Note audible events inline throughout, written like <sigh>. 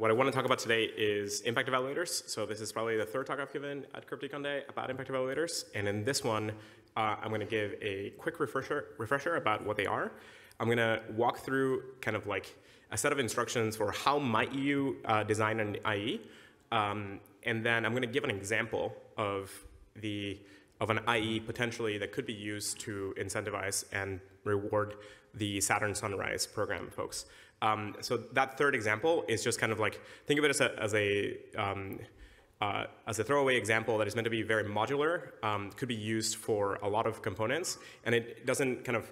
What I want to talk about today is impact evaluators. So this is probably the third talk I've given at CryptoEcon Day about impact evaluators. And in this one, uh, I'm going to give a quick refresher, refresher about what they are. I'm going to walk through kind of like a set of instructions for how might you uh, design an IE. Um, and then I'm going to give an example of the of an IE potentially that could be used to incentivize and reward the Saturn Sunrise program folks. Um, so that third example is just kind of like, think of it as a, as a, um, uh, as a throwaway example that is meant to be very modular, um, could be used for a lot of components, and it doesn't kind of,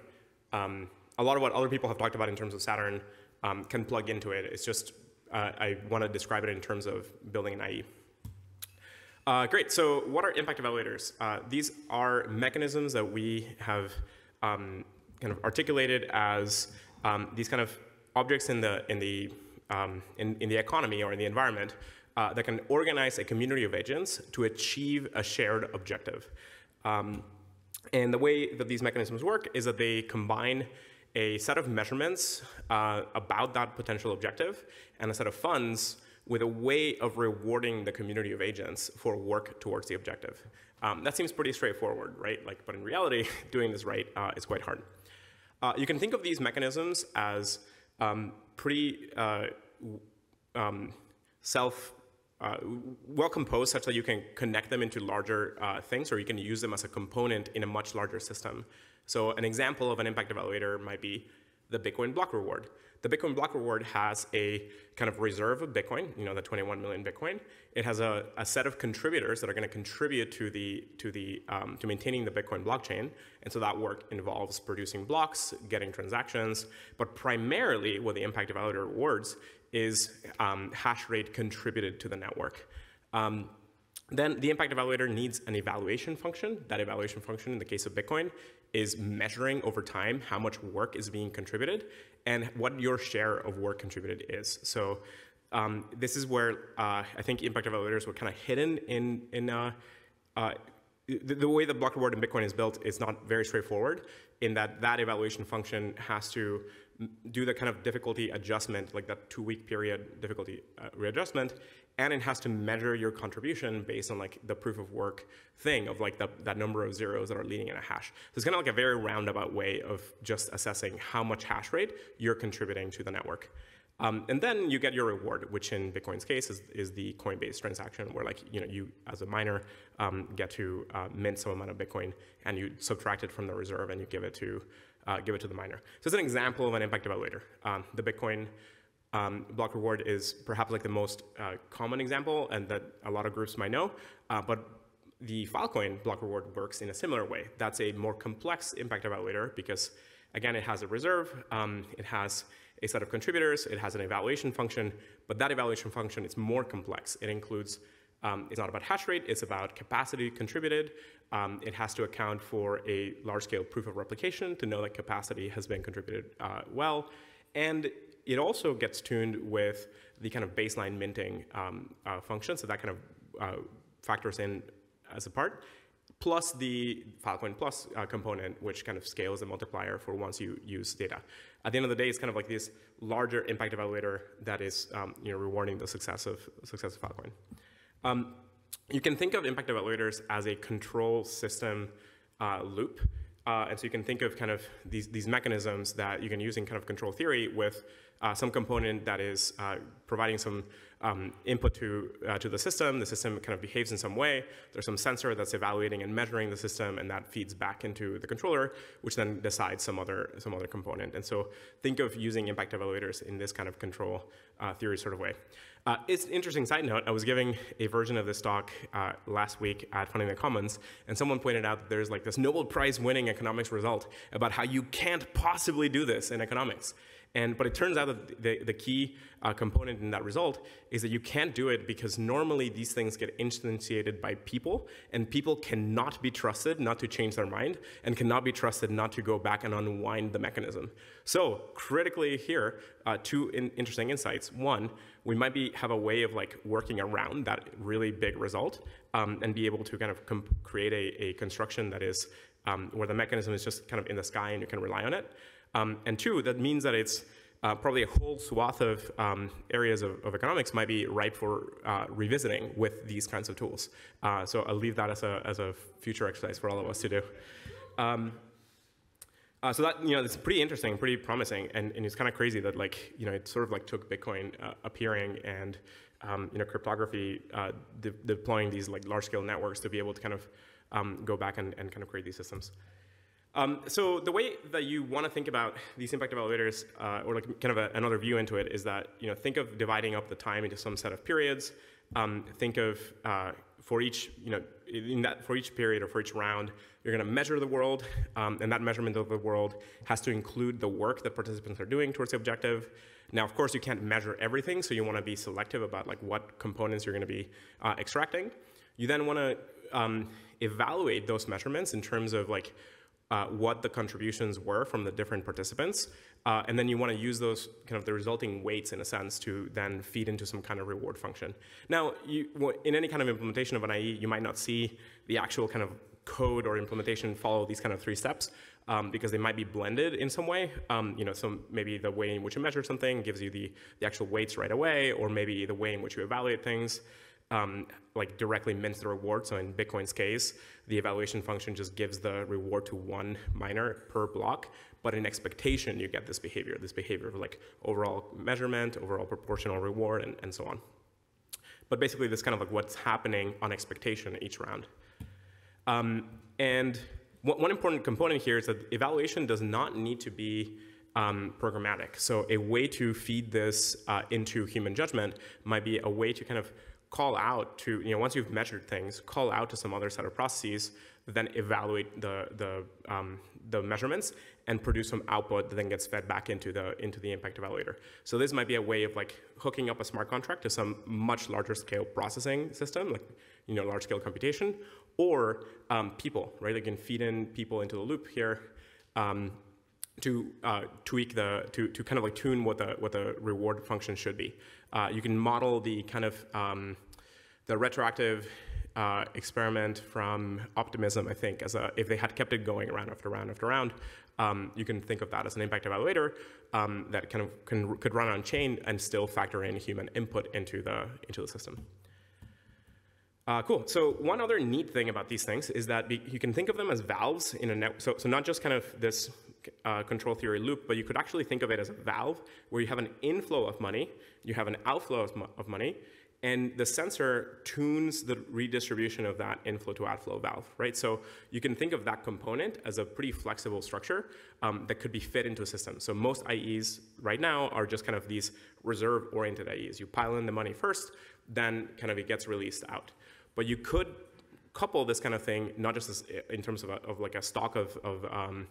um, a lot of what other people have talked about in terms of Saturn um, can plug into it. It's just, uh, I want to describe it in terms of building an IE. Uh, great, so what are impact evaluators? Uh, these are mechanisms that we have um, kind of articulated as these kind of objects in the, in the, um, in, in, the economy or in the environment uh, that can organize a community of agents to achieve a shared objective. Um, and the way that these mechanisms work is that they combine a set of measurements uh, about that potential objective and a set of funds with a way of rewarding the community of agents for work towards the objective. Um, that seems pretty straightforward, right? Like, but in reality, <laughs> doing this right uh, is quite hard. Uh, you can think of these mechanisms as um, pretty uh, um, self uh, well composed such that you can connect them into larger uh, things or you can use them as a component in a much larger system. So an example of an impact evaluator might be the Bitcoin block reward. The Bitcoin block reward has a kind of reserve of Bitcoin, you know, the 21 million Bitcoin. It has a, a set of contributors that are going to contribute to the to the um, to maintaining the Bitcoin blockchain, and so that work involves producing blocks, getting transactions, but primarily what the impact evaluator rewards is um, hash rate contributed to the network. Um, then the impact evaluator needs an evaluation function. That evaluation function, in the case of Bitcoin, is measuring over time how much work is being contributed and what your share of work contributed is. So um, this is where uh, I think impact evaluators were kind of hidden in, in uh, uh, the, the, way the block reward in Bitcoin is built is not very straightforward in that that evaluation function has to do the kind of difficulty adjustment, like that two-week period difficulty uh, readjustment, and it has to measure your contribution based on like the proof of work thing of like the, that number of zeros that are leading in a hash. So it's kind of like a very roundabout way of just assessing how much hash rate you're contributing to the network. Um, and then you get your reward, which in Bitcoin's case is, is the Coinbase transaction, where like you know you as a miner um, get to uh, mint some amount of Bitcoin, and you subtract it from the reserve and you give it to uh, give it to the miner. So it's an example of an impact evaluator. Um, the Bitcoin um, block reward is perhaps like the most uh, common example and that a lot of groups might know, uh, but the Filecoin block reward works in a similar way. That's a more complex impact evaluator because again, it has a reserve, um, it has a set of contributors, it has an evaluation function, but that evaluation function is more complex. It includes um, it's not about hash rate, it's about capacity contributed. Um, it has to account for a large scale proof of replication to know that capacity has been contributed uh, well. And it also gets tuned with the kind of baseline minting um, uh, function, so that kind of uh, factors in as a part, plus the Filecoin Plus uh, component, which kind of scales the multiplier for once you use data. At the end of the day, it's kind of like this larger impact evaluator that is um, you know, rewarding the success of, success of Filecoin. Um, you can think of impact evaluators as a control system uh, loop. Uh, and so you can think of kind of these, these mechanisms that you can use in kind of control theory with uh, some component that is uh, providing some um, input to, uh, to the system. The system kind of behaves in some way. There's some sensor that's evaluating and measuring the system, and that feeds back into the controller, which then decides some other, some other component. And so think of using impact evaluators in this kind of control uh, theory sort of way. Uh, it's an interesting side note. I was giving a version of this talk uh, last week at Funding the Commons, and someone pointed out that there's like this Nobel Prize winning economics result about how you can't possibly do this in economics. And, but it turns out that the, the key uh, component in that result is that you can't do it because normally these things get instantiated by people, and people cannot be trusted not to change their mind, and cannot be trusted not to go back and unwind the mechanism. So critically here, uh, two in interesting insights. One, we might be have a way of like working around that really big result um, and be able to kind of create a, a construction that is um, where the mechanism is just kind of in the sky and you can rely on it. Um, and two, that means that it's uh, probably a whole swath of um, areas of, of, economics might be ripe for uh, revisiting with these kinds of tools. Uh, so I'll leave that as a, as a future exercise for all of us to do. Um, uh, so that you know it's pretty interesting, pretty promising, and, and it's kind of crazy that like you know it sort of like took Bitcoin uh, appearing and um, you know cryptography uh, de deploying these like large scale networks to be able to kind of um, go back and, and kind of create these systems. Um, so the way that you want to think about these impact evaluators, uh, or like kind of a, another view into it, is that you know think of dividing up the time into some set of periods. Um, think of uh, for each you know in that for each period or for each round, you're going to measure the world, um, and that measurement of the world has to include the work that participants are doing towards the objective. Now, of course, you can't measure everything, so you want to be selective about like what components you're going to be uh, extracting. You then want to um, evaluate those measurements in terms of like uh, what the contributions were from the different participants. Uh, and then you want to use those kind of the resulting weights in a sense to then feed into some kind of reward function. Now, you, in any kind of implementation of an IE, you might not see the actual kind of code or implementation follow these kind of three steps um, because they might be blended in some way. Um, you know, so maybe the way in which you measure something gives you the, the actual weights right away, or maybe the way in which you evaluate things um, like directly mints the reward. So in Bitcoin's case, the evaluation function just gives the reward to one miner per block. But in expectation, you get this behavior, this behavior of like overall measurement, overall proportional reward, and, and so on. But basically, this kind of like what's happening on expectation each round. Um, and one important component here is that evaluation does not need to be um, programmatic. So a way to feed this uh, into human judgment might be a way to kind of call out to, you know, once you've measured things, call out to some other set of processes, then evaluate the, the, um, the measurements and produce some output that then gets fed back into the, into the impact evaluator. So this might be a way of like hooking up a smart contract to some much larger scale processing system, like, you know, large scale computation, or um, people, right? They can feed in people into the loop here. Um, to uh, tweak the to, to kind of like tune what the what the reward function should be. Uh, you can model the kind of um, the retroactive uh, experiment from Optimism, I think, as a, if they had kept it going round after round after round, um, you can think of that as an impact evaluator um, that kind of can, could run on chain and still factor in human input into the into the system. Uh, cool. So one other neat thing about these things is that you can think of them as valves in a network. So, so not just kind of this uh, control theory loop, but you could actually think of it as a valve where you have an inflow of money, you have an outflow of, mo of money, and the sensor tunes the redistribution of that inflow to outflow valve, right? So you can think of that component as a pretty flexible structure um, that could be fit into a system. So most IEs right now are just kind of these reserve-oriented IEs. You pile in the money first, then kind of it gets released out. But you could couple this kind of thing, not just as, in terms of, a, of like a stock of, of um,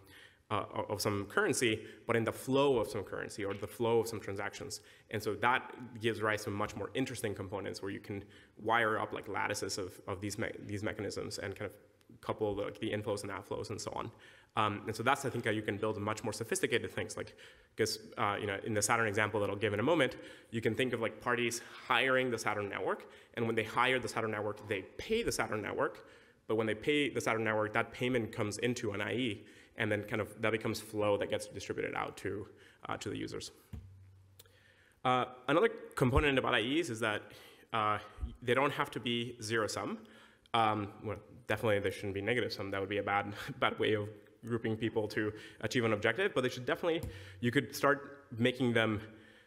uh, of some currency, but in the flow of some currency or the flow of some transactions. And so that gives rise to much more interesting components where you can wire up like lattices of, of these, me these mechanisms and kind of couple the, the inflows and outflows and so on. Um, and so that's, I think, how you can build much more sophisticated things. Like, because uh, you know, in the Saturn example that I'll give in a moment, you can think of like parties hiring the Saturn network, and when they hire the Saturn network, they pay the Saturn network. But when they pay the Saturn network, that payment comes into an IE, and then kind of that becomes flow that gets distributed out to, uh, to the users. Uh, another component about IEs is that uh, they don't have to be zero sum. Um, well, definitely they shouldn't be negative sum. That would be a bad, <laughs> bad way of grouping people to achieve an objective, but they should definitely, you could start making them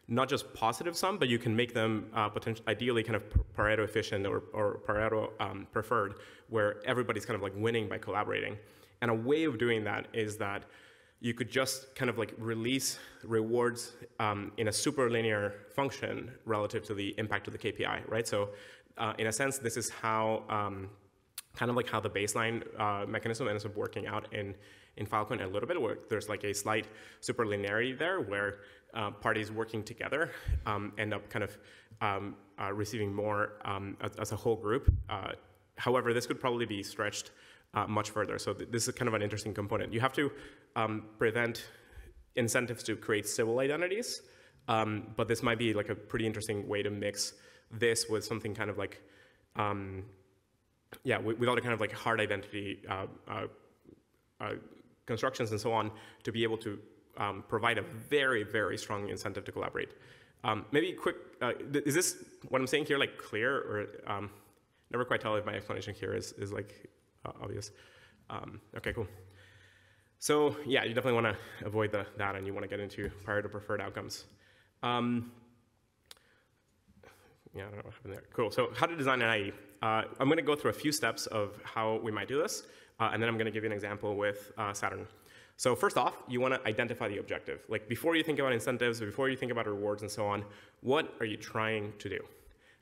not just positive sum, but you can make them uh, potentially, ideally kind of Pareto efficient or, or Pareto um, preferred, where everybody's kind of like winning by collaborating. And a way of doing that is that you could just kind of like release rewards um, in a superlinear function relative to the impact of the KPI, right? So uh, in a sense, this is how, um, kind of like how the baseline uh, mechanism ends up working out in, in Filecoin a little bit, where there's like a slight superlinearity there, where uh, parties working together um, end up kind of um, uh, receiving more um, as, as, a whole group. Uh, however, this could probably be stretched uh, much further. So th this is kind of an interesting component. You have to um, prevent incentives to create Sybil identities, um, but this might be like a pretty interesting way to mix this with something kind of like, um, yeah, all the kind of like hard identity uh, uh, uh constructions and so on to be able to um, provide a very, very strong incentive to collaborate. Um, maybe quick, uh, is this what I'm saying here like clear or um, never quite tell if my explanation here is, is like obvious. Um, okay, cool. So yeah, you definitely want to avoid the, that and you want to get into Pareto preferred outcomes. Um, yeah, I don't know what happened there. Cool, so how to design an IE. Uh, I'm going to go through a few steps of how we might do this, uh, and then I'm going to give you an example with uh, Saturn. So first off, you want to identify the objective. Like before you think about incentives, before you think about rewards and so on, what are you trying to do?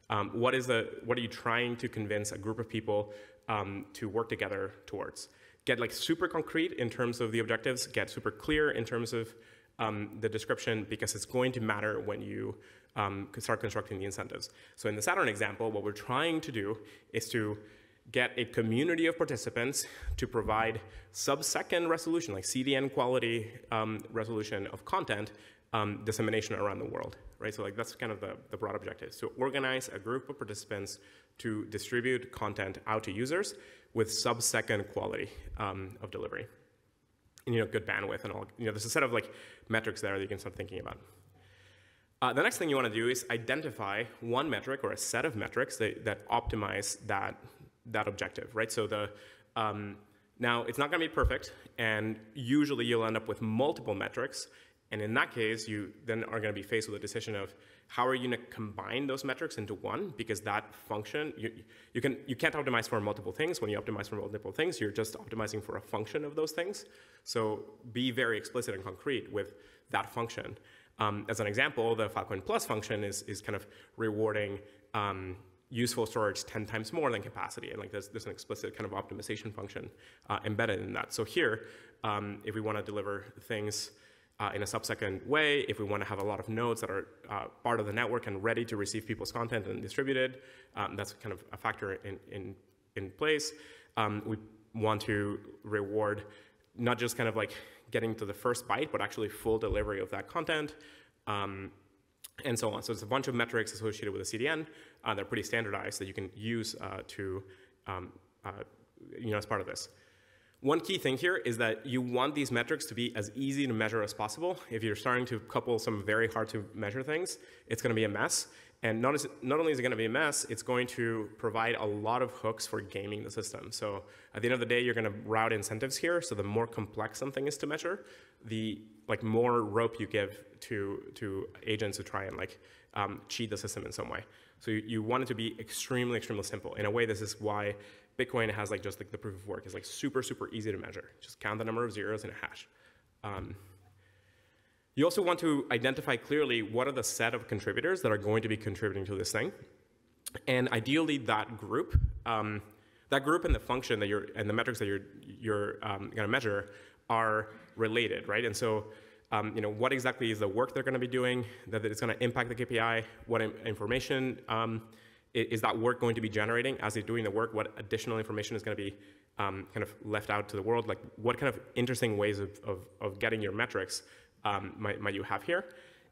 Um, what, is the, what are you trying to convince a group of people um, to work together towards? Get like super concrete in terms of the objectives, get super clear in terms of um, the description because it's going to matter when you um, start constructing the incentives. So in the Saturn example, what we're trying to do is to get a community of participants to provide sub-second resolution, like CDN quality um, resolution of content um, dissemination around the world, right? So like that's kind of the, the broad objective. So organize a group of participants to distribute content out to users with sub-second quality um, of delivery. And, you know, good bandwidth and all, you know, there's a set of like metrics there that you can start thinking about. Uh, the next thing you want to do is identify one metric or a set of metrics that, that optimize that that objective, right? So the um, now it's not going to be perfect, and usually you'll end up with multiple metrics. And in that case, you then are going to be faced with a decision of how are you going to combine those metrics into one? Because that function, you, you, can, you can't optimize for multiple things. When you optimize for multiple things, you're just optimizing for a function of those things. So be very explicit and concrete with that function. Um, as an example, the Filecoin Plus function is, is kind of rewarding um, useful storage 10 times more than capacity. And like there's, there's an explicit kind of optimization function uh, embedded in that. So here, um, if we want to deliver things uh, in a sub-second way, if we want to have a lot of nodes that are uh, part of the network and ready to receive people's content and distributed, um, that's kind of a factor in, in, in place. Um, we want to reward not just kind of like getting to the first byte, but actually full delivery of that content. Um, and so on. So it's a bunch of metrics associated with a CDN. Uh, they're pretty standardized that you can use uh, to, um, uh, you know, as part of this. One key thing here is that you want these metrics to be as easy to measure as possible. If you're starting to couple some very hard to measure things, it's going to be a mess. And not, as, not only is it going to be a mess, it's going to provide a lot of hooks for gaming the system. So at the end of the day, you're going to route incentives here. So the more complex something is to measure, the like more rope you give to to agents to try and like um, cheat the system in some way. So you, you want it to be extremely, extremely simple. In a way, this is why Bitcoin has like just like the proof of work is like super, super easy to measure. Just count the number of zeros in a hash. Um, you also want to identify clearly what are the set of contributors that are going to be contributing to this thing. And ideally that group, um, that group and the function that you're, and the metrics that you're, you're um, gonna measure are related, right? And so, um, you know, what exactly is the work they're gonna be doing that it's gonna impact the KPI, what information um, is that work going to be generating as they're doing the work, what additional information is gonna be um, kind of left out to the world, like what kind of interesting ways of, of, of getting your metrics um, might, might you have here?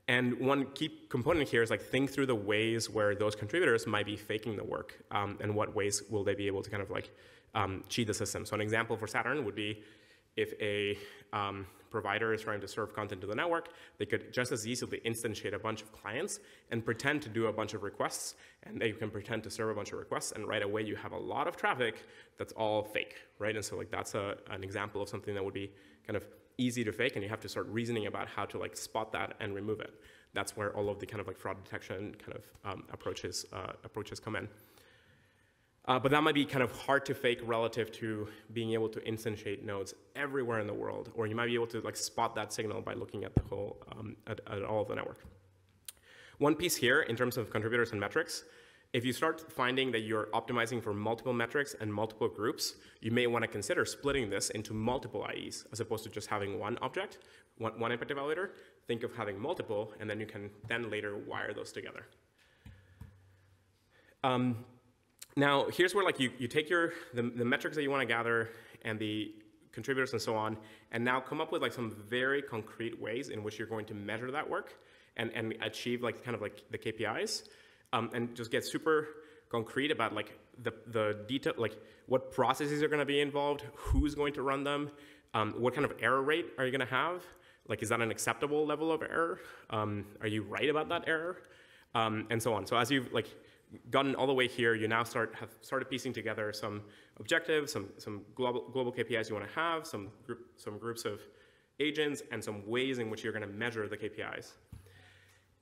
And one key component here is like think through the ways where those contributors might be faking the work um, and what ways will they be able to kind of like um, cheat the system. So an example for Saturn would be if a um, provider is trying to serve content to the network, they could just as easily instantiate a bunch of clients and pretend to do a bunch of requests, and they can pretend to serve a bunch of requests, and right away you have a lot of traffic that's all fake, right? And so like that's a, an example of something that would be kind of easy to fake and you have to start reasoning about how to like spot that and remove it. That's where all of the kind of like fraud detection kind of um, approaches, uh, approaches come in. Uh, but that might be kind of hard to fake relative to being able to instantiate nodes everywhere in the world, or you might be able to like spot that signal by looking at the whole, um, at, at all of the network. One piece here in terms of contributors and metrics if you start finding that you're optimizing for multiple metrics and multiple groups, you may want to consider splitting this into multiple IEs as opposed to just having one object, one, one impact evaluator. Think of having multiple, and then you can then later wire those together. Um, now, here's where like you, you take your the, the metrics that you want to gather and the contributors and so on, and now come up with like some very concrete ways in which you're going to measure that work and, and achieve like kind of like the KPIs um, and just get super concrete about like the, the detail, like what processes are going to be involved, who's going to run them, um, what kind of error rate are you going to have, Like, is that an acceptable level of error? Um, are you right about that error? Um, and so on. So as you've like gotten all the way here, you now start have started piecing together some objectives, some some global global KPIs you want to have, some group some groups of agents, and some ways in which you're going to measure the KPIs.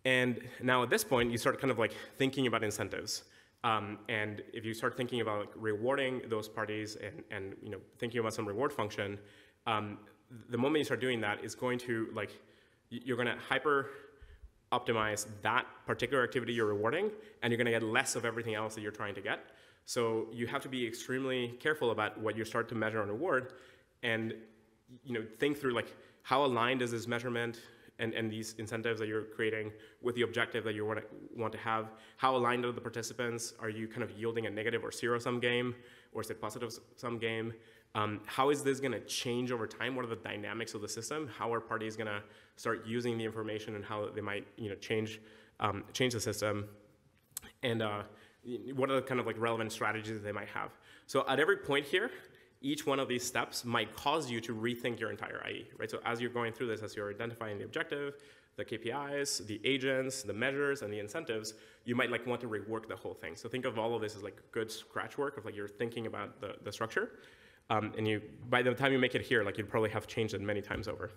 And now at this point, you start kind of like thinking about incentives. Um, and if you start thinking about like, rewarding those parties and, and you know thinking about some reward function, um, the moment you start doing that is going to like you're going to hyper optimize that particular activity you're rewarding, and you're going to get less of everything else that you're trying to get. So you have to be extremely careful about what you start to measure and reward, and you know think through like how aligned is this measurement and, and these incentives that you're creating with the objective that you want to, want to have? How aligned are the participants? Are you kind of yielding a negative or zero sum game, or is it positive sum game? Um, how is this going to change over time? What are the dynamics of the system? How are parties going to start using the information and how they might you know, change, um, change the system? And uh, what are the kind of like relevant strategies they might have? So at every point here, each one of these steps might cause you to rethink your entire IE, right? So as you're going through this, as you're identifying the objective, the KPIs, the agents, the measures, and the incentives, you might like want to rework the whole thing. So think of all of this as like good scratch work of like you're thinking about the, the structure. Um, and you, by the time you make it here, like you'd probably have changed it many times over.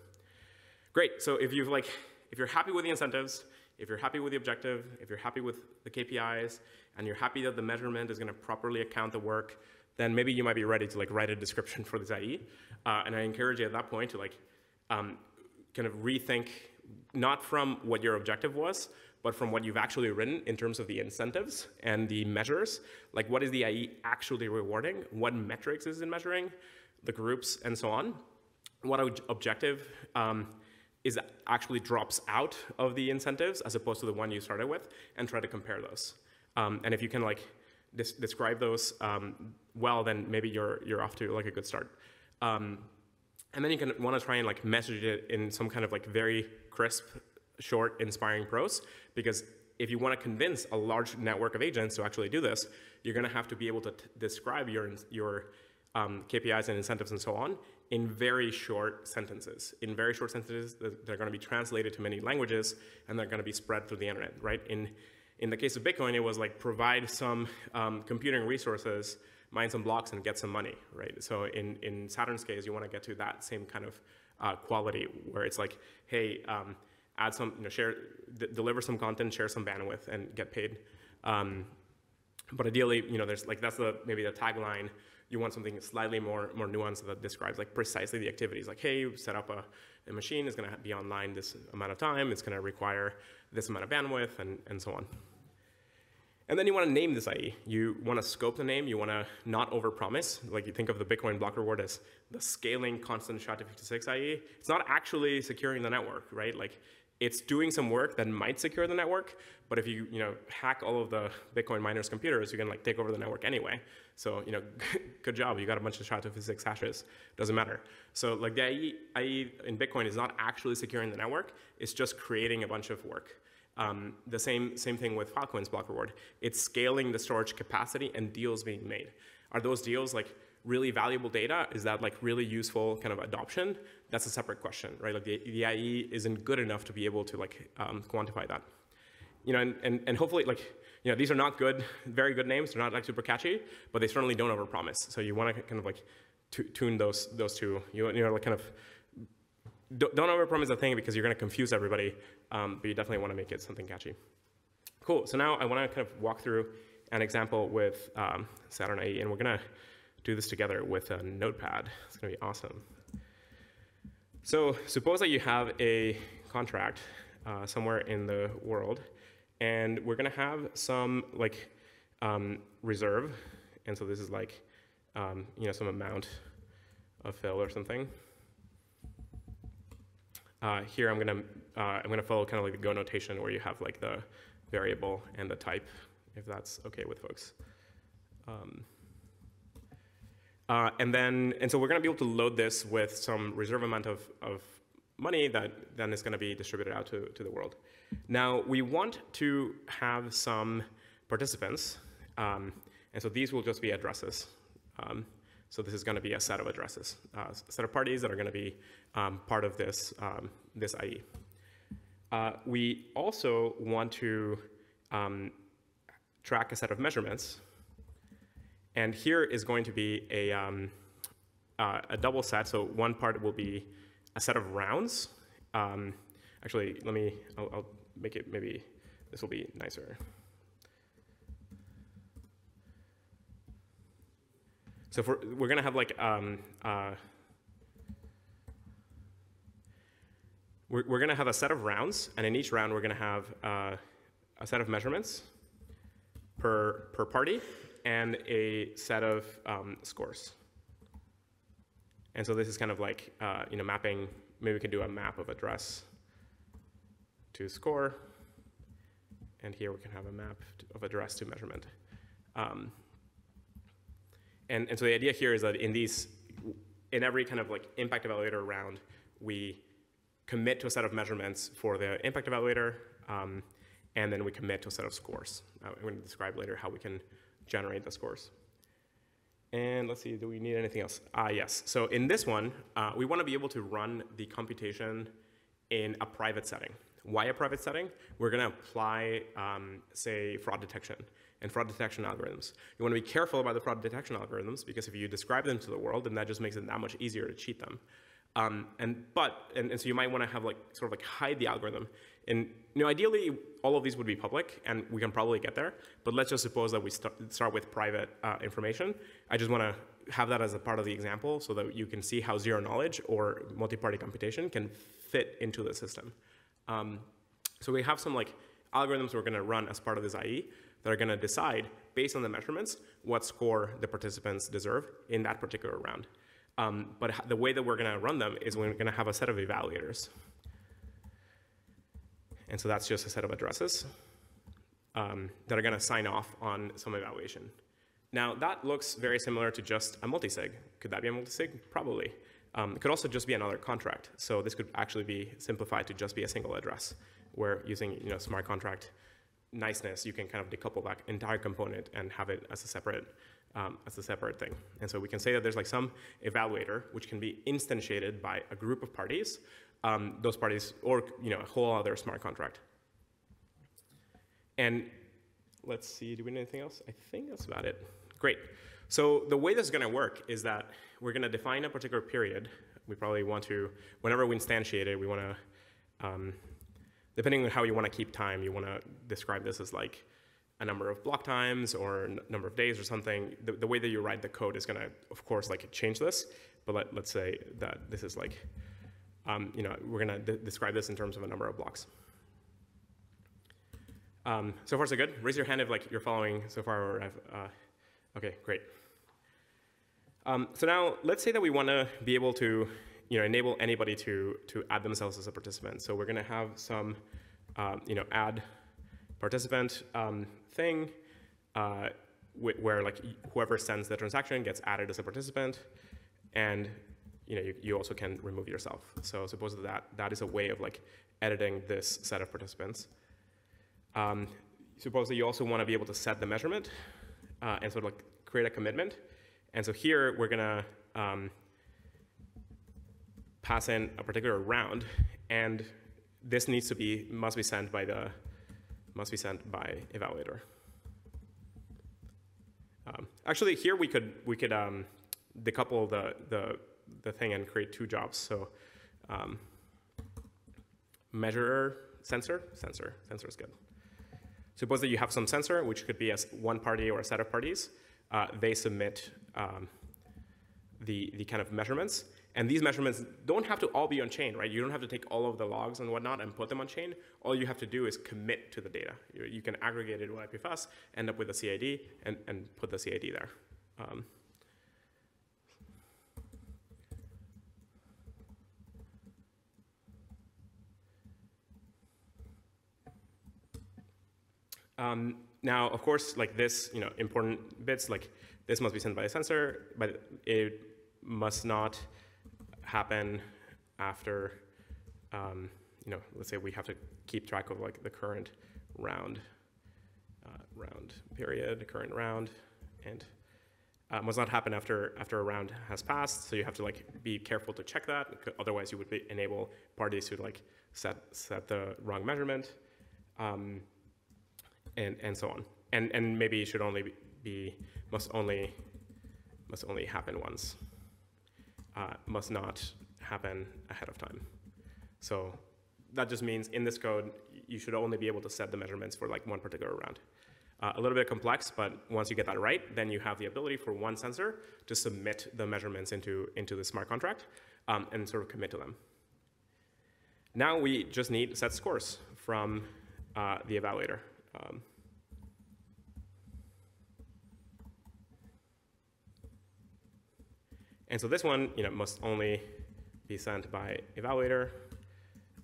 Great, so if you've like, if you're happy with the incentives, if you're happy with the objective, if you're happy with the KPIs, and you're happy that the measurement is gonna properly account the work, then maybe you might be ready to like write a description for this IE. Uh, and I encourage you at that point to like um, kind of rethink not from what your objective was, but from what you've actually written in terms of the incentives and the measures, like what is the IE actually rewarding, what metrics is it measuring, the groups, and so on. What objective um, is actually drops out of the incentives as opposed to the one you started with, and try to compare those. Um, and if you can like describe those um, well, then maybe you're you're off to like a good start. Um, and then you can want to try and like message it in some kind of like very crisp short, inspiring prose, because if you want to convince a large network of agents to actually do this, you're going to have to be able to describe your, your um, KPIs and incentives and so on in very short sentences. In very short sentences, they're going to be translated to many languages, and they're going to be spread through the internet, right? In, in the case of Bitcoin, it was like provide some um, computing resources, mine some blocks, and get some money, right? So in, in Saturn's case, you want to get to that same kind of uh, quality where it's like, hey, um, add some, you know, share, deliver some content, share some bandwidth, and get paid. Um, but ideally, you know, there's like that's the maybe the tagline. You want something slightly more more nuanced that describes like precisely the activities. Like, hey, you set up a, a machine It's going to be online this amount of time. It's going to require this amount of bandwidth, and and so on. And then you want to name this IE. You want to scope the name. You want to not overpromise. Like you think of the Bitcoin block reward as the scaling constant SHA-256 IE. It's not actually securing the network, right? Like it's doing some work that might secure the network, but if you, you know, hack all of the Bitcoin miners' computers, you can like take over the network anyway. So, you know, <laughs> good job, you got a bunch of SHA-256 hashes, doesn't matter. So like the IE, IE in Bitcoin is not actually securing the network, it's just creating a bunch of work. Um, the same, same thing with Filecoin's block reward. It's scaling the storage capacity and deals being made. Are those deals like really valuable data? Is that like really useful kind of adoption? That's a separate question, right? Like the, the IE isn't good enough to be able to like um, quantify that. You know, and, and, and hopefully like, you know, these are not good, very good names. They're not like super catchy, but they certainly don't overpromise. So you want to kind of like tune those, those two. You, you know, like kind of, don't, don't overpromise a thing because you're going to confuse everybody, um, but you definitely want to make it something catchy. Cool, so now I want to kind of walk through an example with um, Saturn IE, and we're going to do this together with a notepad. It's going to be awesome. So suppose that you have a contract uh, somewhere in the world, and we're going to have some like um, reserve, and so this is like um, you know some amount of FIL or something. Uh, here I'm going to uh, I'm going to follow kind of like the Go notation where you have like the variable and the type, if that's okay with folks. Um, uh, and then, and so we're going to be able to load this with some reserve amount of, of money that then is going to be distributed out to, to the world. Now, we want to have some participants, um, and so these will just be addresses. Um, So this is going to be a set of addresses, uh, a set of parties that are going to be um, part of this, um, this IE. Uh, we also want to um, track a set of measurements. And here is going to be a, um, uh, a double set. So one part will be a set of rounds. Um, actually, let me, I'll, I'll make it maybe, this will be nicer. So for, we're going to have like, um, uh, we're, we're going to have a set of rounds, and in each round we're going to have uh, a set of measurements per, per party and a set of um, scores. And so this is kind of like, uh, you know, mapping, maybe we can do a map of address to score, and here we can have a map of address to measurement. Um, and, and so the idea here is that in these, in every kind of like impact evaluator round, we commit to a set of measurements for the impact evaluator, um, and then we commit to a set of scores. Uh, I'm going to describe later how we can generate the scores. And let's see, do we need anything else? Ah, yes. So in this one, uh, we want to be able to run the computation in a private setting. Why a private setting? We're going to apply, um, say, fraud detection and fraud detection algorithms. You want to be careful about the fraud detection algorithms because if you describe them to the world, then that just makes it that much easier to cheat them. Um, and but and, and so you might want to have like sort of like hide the algorithm. And you know, ideally, all of these would be public, and we can probably get there. But let's just suppose that we start, start with private uh, information. I just want to have that as a part of the example so that you can see how zero knowledge or multi-party computation can fit into the system. Um, so we have some like algorithms we're going to run as part of this IE that are going to decide, based on the measurements, what score the participants deserve in that particular round. Um, but the way that we're going to run them is we're going to have a set of evaluators. And so that's just a set of addresses um, that are going to sign off on some evaluation. Now, that looks very similar to just a multisig. Could that be a multisig? Probably. Um, it could also just be another contract. So this could actually be simplified to just be a single address, where using you know, smart contract niceness, you can kind of decouple that entire component and have it as a separate um, as a separate thing. And so we can say that there's like some evaluator which can be instantiated by a group of parties, um, those parties, or you know, a whole other smart contract. And let's see, do we need anything else? I think that's about it. Great. So the way this is going to work is that we're going to define a particular period. We probably want to, whenever we instantiate it, we want to, um, depending on how you want to keep time, you want to describe this as like a number of block times or number of days or something, the, the way that you write the code is going to, of course, like change this. But let, us say that this is like, um, you know, we're going to describe this in terms of a number of blocks. Um, so far, so good. Raise your hand if like you're following so far. I've, uh, okay, great. Um, so now let's say that we want to be able to, you know, enable anybody to to add themselves as a participant. So we're going to have some, um, you know, add participant um, thing uh, where like whoever sends the transaction gets added as a participant, and you know you, you also can remove yourself. So suppose that that is a way of like editing this set of participants. Um, suppose that you also want to be able to set the measurement uh, and sort of like create a commitment. And so here we're gonna um, pass in a particular round, and this needs to be must be sent by the must be sent by evaluator. Um, actually, here we could we could um, decouple the the the thing and create two jobs. So um, measurer sensor sensor sensor is good. Suppose that you have some sensor, which could be as one party or a set of parties. Uh, they submit um, the the kind of measurements, and these measurements don't have to all be on chain, right? You don't have to take all of the logs and whatnot and put them on chain. All you have to do is commit to the data. You, you can aggregate it with IPFS, end up with a CID, and, and put the CID there. Um, Um, now, of course, like this, you know, important bits, like this must be sent by a sensor, but it must not happen after, um, you know, let's say we have to keep track of like the current round, uh, round period, current round, and uh, must not happen after after a round has passed. So you have to like be careful to check that. Otherwise, you would be, enable parties to like set set the wrong measurement, um, and and so on. And and maybe it should only be must only must only happen once. Uh, must not happen ahead of time. So that just means in this code, you should only be able to set the measurements for like one particular round. Uh, a little bit complex, but once you get that right, then you have the ability for one sensor to submit the measurements into, into the smart contract um, and sort of commit to them. Now we just need set scores from uh, the evaluator. Um, and so this one, you know, must only be sent by evaluator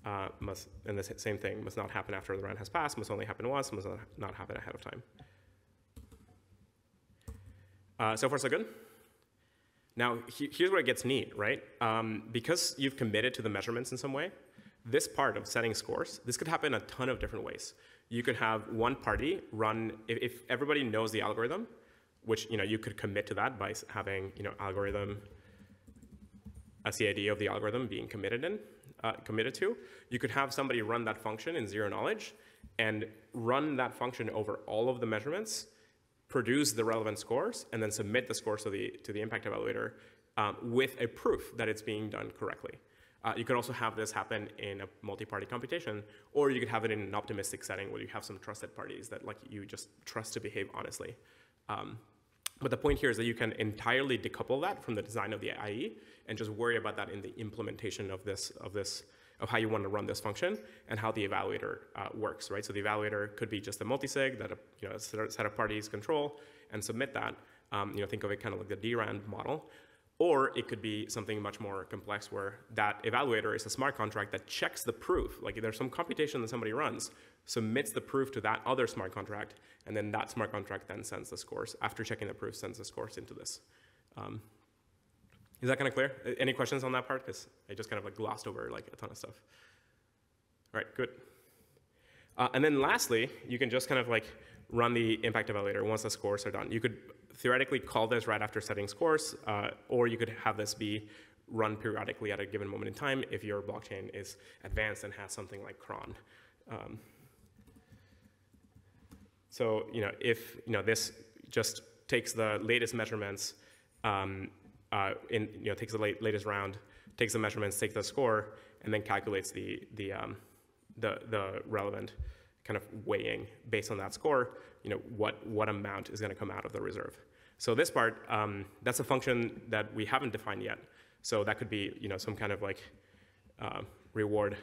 uh, must, and the same thing, must not happen after the run has passed, must only happen once, must not happen ahead of time. Uh, so far, so good. Now, he, here's where it gets neat, right? Um, because you've committed to the measurements in some way, this part of setting scores, this could happen a ton of different ways. You could have one party run, if, if everybody knows the algorithm, which you know you could commit to that by having you know algorithm, a CID of the algorithm being committed in, uh, committed to, you could have somebody run that function in zero knowledge and run that function over all of the measurements, produce the relevant scores, and then submit the scores to the, to the impact evaluator um, with a proof that it's being done correctly. Uh, you could also have this happen in a multi-party computation, or you could have it in an optimistic setting where you have some trusted parties that like you just trust to behave honestly. Um, but the point here is that you can entirely decouple that from the design of the IE and just worry about that in the implementation of this, of this, of how you want to run this function and how the evaluator uh, works, right? So the evaluator could be just a multisig that a, you know, set of parties control and submit that. Um, you know, think of it kind of like the DRAND model. Or it could be something much more complex where that evaluator is a smart contract that checks the proof. Like there's some computation that somebody runs, submits the proof to that other smart contract, and then that smart contract then sends the scores. After checking the proof, sends the scores into this. Um, is that kind of clear? Any questions on that part? Because I just kind of like glossed over like a ton of stuff. All right, good. Uh, and then lastly, you can just kind of like run the impact evaluator once the scores are done. You could theoretically call this right after setting scores, uh, or you could have this be run periodically at a given moment in time if your blockchain is advanced and has something like cron. Um, so you know, if you know this just takes the latest measurements, um, uh, in you know takes the late, latest round, takes the measurements, takes the score, and then calculates the the um, the the relevant kind of weighing based on that score, you know, what, what amount is going to come out of the reserve. So this part, um, that's a function that we haven't defined yet. So that could be, you know, some kind of like uh, reward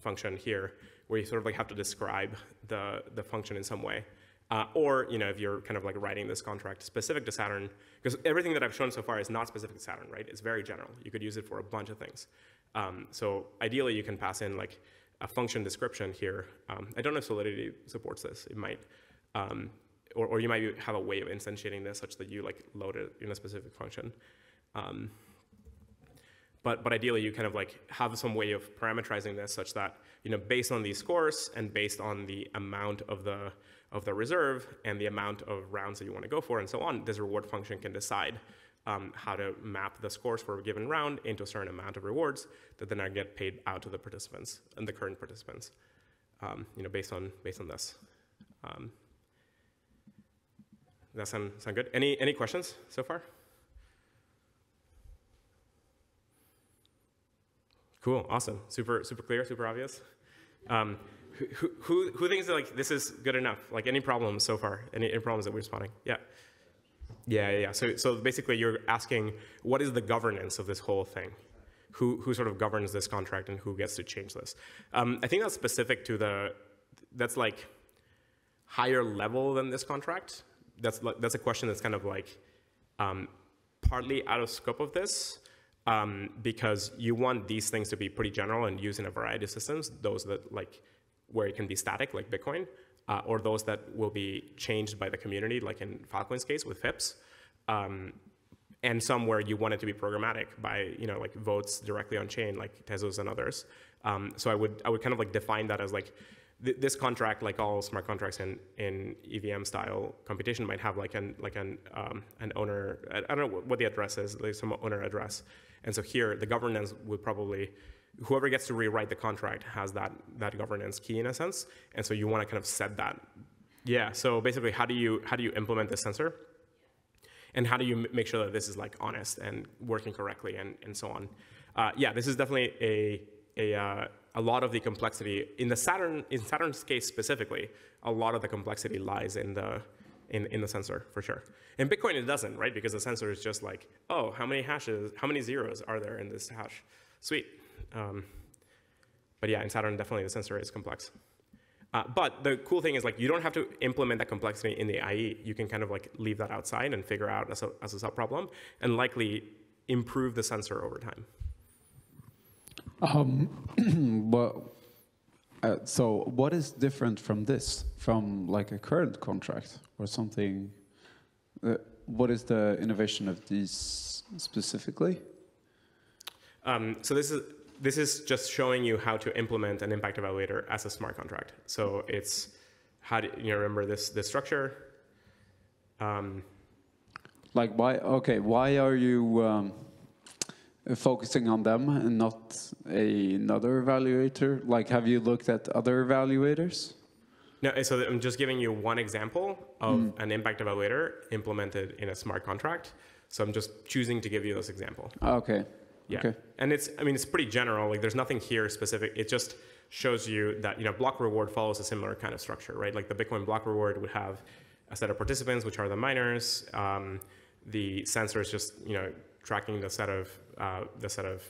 function here, where you sort of like have to describe the, the function in some way. Uh, or, you know, if you're kind of like writing this contract specific to Saturn, because everything that I've shown so far is not specific to Saturn, right? It's very general. You could use it for a bunch of things. Um, so ideally, you can pass in like a function description here. Um, I don't know if Solidity supports this. It might, um, or, or you might have a way of instantiating this such that you like load it in a specific function. Um, but, but ideally, you kind of like have some way of parameterizing this such that, you know, based on these scores and based on the amount of the, of the reserve and the amount of rounds that you want to go for and so on, this reward function can decide um, how to map the scores for a given round into a certain amount of rewards that then are get paid out to the participants and the current participants, um, you know, based on based on this. Um, does that sound, sound good? Any any questions so far? Cool, awesome, super super clear, super obvious. Um, who, who, who thinks that like this is good enough? Like any problems so far? Any, any problems that we're spotting? Yeah. Yeah, yeah. So, so basically, you're asking what is the governance of this whole thing? Who, who sort of governs this contract and who gets to change this? Um, I think that's specific to the, that's like higher level than this contract. That's, that's a question that's kind of like um, partly out of scope of this um, because you want these things to be pretty general and used in a variety of systems, those that like where it can be static, like Bitcoin, uh, or those that will be changed by the community, like in Filecoin's case with FIPS, um, and some where you want it to be programmatic by you know like votes directly on chain, like Tezos and others. Um, so I would I would kind of like define that as like th this contract, like all smart contracts in, in EVM style computation, might have like an like an um, an owner. I don't know what the address is, like some owner address. And so here, the governance would probably whoever gets to rewrite the contract has that that governance key in a sense. And so you want to kind of set that. Yeah. So basically, how do you how do you implement the sensor? And how do you make sure that this is like honest and working correctly and, and so on? Uh, yeah, this is definitely a a, uh, a lot of the complexity in the Saturn in Saturn's case specifically. A lot of the complexity lies in the in, in the sensor for sure. In Bitcoin, it doesn't, right? Because the sensor is just like, oh, how many hashes, how many zeros are there in this hash? Sweet. Um, but yeah, in Saturn, definitely the sensor is complex. Uh, but the cool thing is like you don't have to implement that complexity in the IE. You can kind of like leave that outside and figure out as a, as a subproblem and likely improve the sensor over time. Um, <clears throat> well, uh, so what is different from this, from like a current contract or something? Uh, what is the innovation of these specifically? Um, so this is this is just showing you how to implement an impact evaluator as a smart contract. So it's how do you know, remember this this structure? Um, like why? Okay, why are you um, focusing on them and not a, another evaluator? Like, have you looked at other evaluators? No, so I'm just giving you one example of mm. an impact evaluator implemented in a smart contract. So I'm just choosing to give you this example. Okay. Yeah. Okay. And it's, I mean, it's pretty general. Like, there's nothing here specific. It just shows you that, you know, block reward follows a similar kind of structure, right? Like the Bitcoin block reward would have a set of participants, which are the miners. Um, the sensor is just, you know, tracking the set of uh, the set of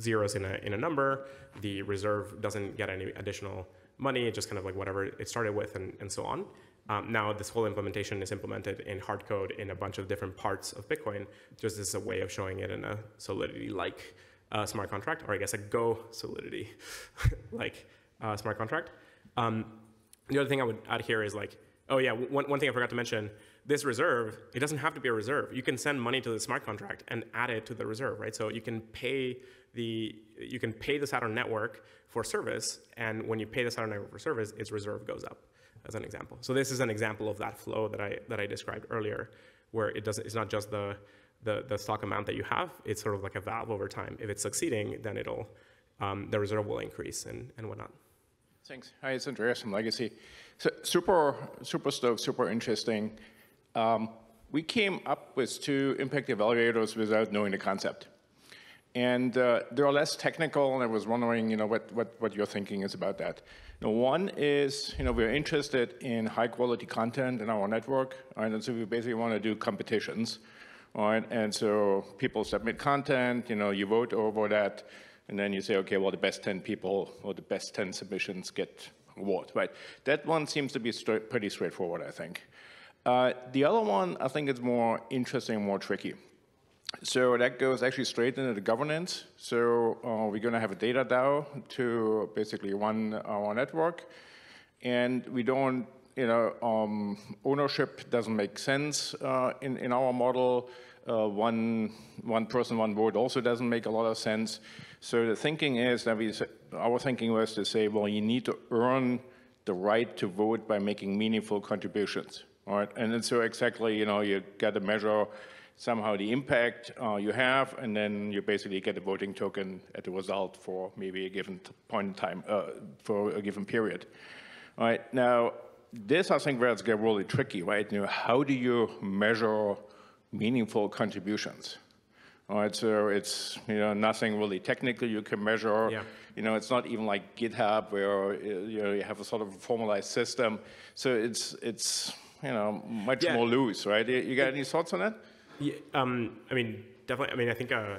zeros in a in a number. The reserve doesn't get any additional money. Just kind of like whatever it started with, and, and so on. Um, now this whole implementation is implemented in hard code in a bunch of different parts of Bitcoin, just as a way of showing it in a Solidity-like uh, smart contract, or I guess a Go Solidity-like <laughs> uh, smart contract. Um, the other thing I would add here is like, oh yeah, one, one thing I forgot to mention, this reserve, it doesn't have to be a reserve. You can send money to the smart contract and add it to the reserve, right? So you can pay the, you can pay the Saturn network for service, and when you pay the Saturn network for service, its reserve goes up as an example. So this is an example of that flow that I, that I described earlier, where it doesn't, it's not just the, the, the stock amount that you have, it's sort of like a valve over time. If it's succeeding, then it'll, um, the reserve will increase and, and whatnot. Thanks. Hi, it's Andreas from Legacy. So super, super stoked, super interesting. Um, we came up with two impact evaluators without knowing the concept. And uh, they're less technical, and I was wondering, you know, what, what, what your thinking is about that. One is, you know, we're interested in high quality content in our network, right? and so we basically want to do competitions, right? And so people submit content, you know, you vote over that, and then you say, okay, well, the best 10 people or the best 10 submissions get award, right? That one seems to be straight, pretty straightforward, I think. Uh, the other one, I think is more interesting, more tricky. So that goes actually straight into the governance. So uh, we're going to have a data DAO to basically run our network. And we don't, you know, um, ownership doesn't make sense uh, in, in our model. Uh, one, one person, one vote also doesn't make a lot of sense. So the thinking is that we, our thinking was to say, well, you need to earn the right to vote by making meaningful contributions. Right, and so exactly, you know, you got to measure somehow the impact uh, you have, and then you basically get a voting token at the result for maybe a given point in time, uh, for a given period. All right, now, this I think where it's get really tricky, right? You know, how do you measure meaningful contributions? All right, so it's you know nothing really technical you can measure. Yeah. You know, it's not even like GitHub where you know you have a sort of formalized system. So it's it's you know, much yeah. more loose, right? You got any thoughts on that? Yeah, um, I mean, definitely. I mean, I think uh,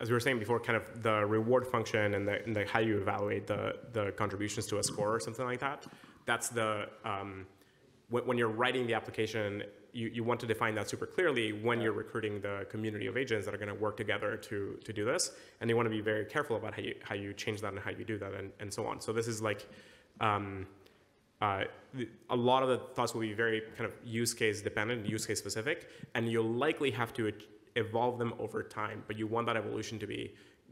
as we were saying before, kind of the reward function and the, and the, how you evaluate the the contributions to a score or something like that. That's the um, when, when, you're writing the application, you, you want to define that super clearly when you're recruiting the community of agents that are going to work together to to do this, and you want to be very careful about how you how you change that and how you do that and, and so on. So this is like. Um, uh, a lot of the thoughts will be very kind of use case dependent, use case specific, and you'll likely have to evolve them over time, but you want that evolution to be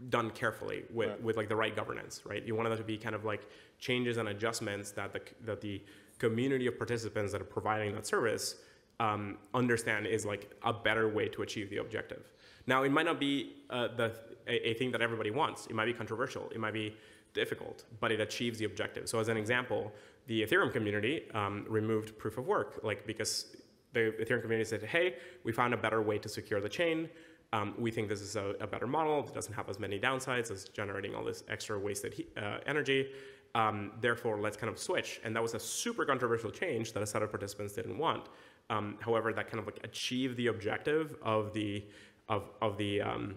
done carefully with, with like the right governance, right? You want them to be kind of like changes and adjustments that the, that the community of participants that are providing that service um, understand is like a better way to achieve the objective. Now, it might not be uh, the, a, a thing that everybody wants. It might be controversial. It might be difficult, but it achieves the objective. So as an example, the Ethereum community um, removed proof of work, like because the Ethereum community said, hey, we found a better way to secure the chain. Um, we think this is a, a, better model. It doesn't have as many downsides as generating all this extra wasted heat, uh, energy. Um, therefore, let's kind of switch. And that was a super controversial change that a set of participants didn't want. Um, however, that kind of like achieved the objective of the of of the um,